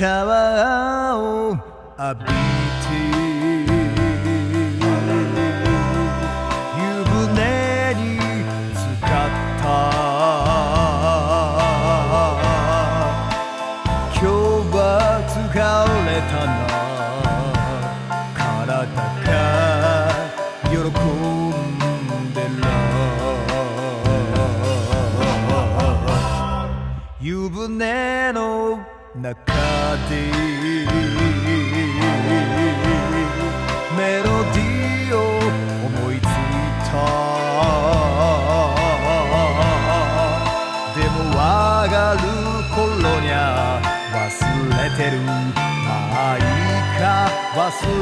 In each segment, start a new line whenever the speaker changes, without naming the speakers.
シャワーを浴びて湯船に浸かった今日は疲れたな体が喜んでら湯船中で。メロディーを思いついた。でも上がる頃にゃ忘れてる。まあいいか忘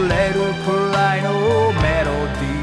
れるくらいのメロディー。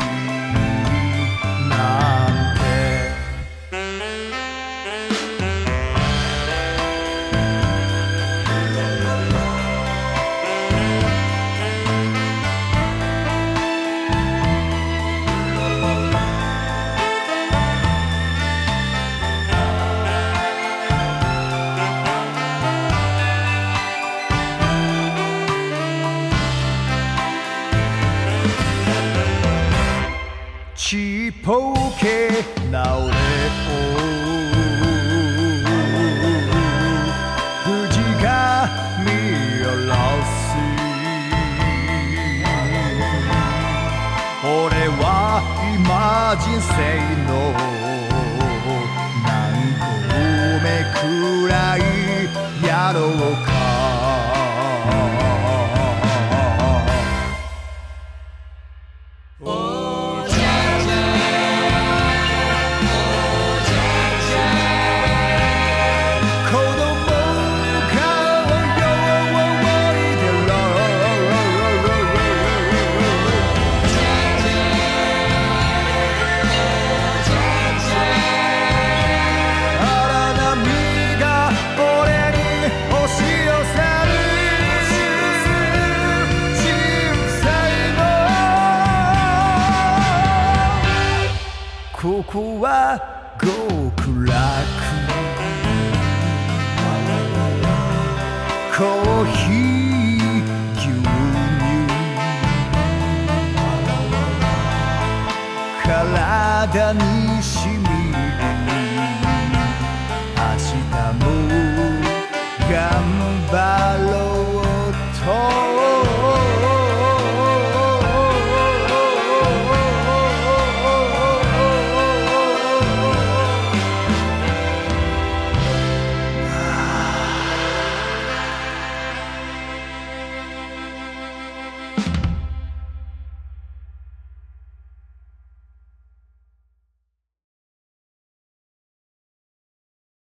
ちっぽけな俺を富士が見下ろす。俺は今人生の何合目くらいやろうか。ここは極楽。コーヒー牛乳体にし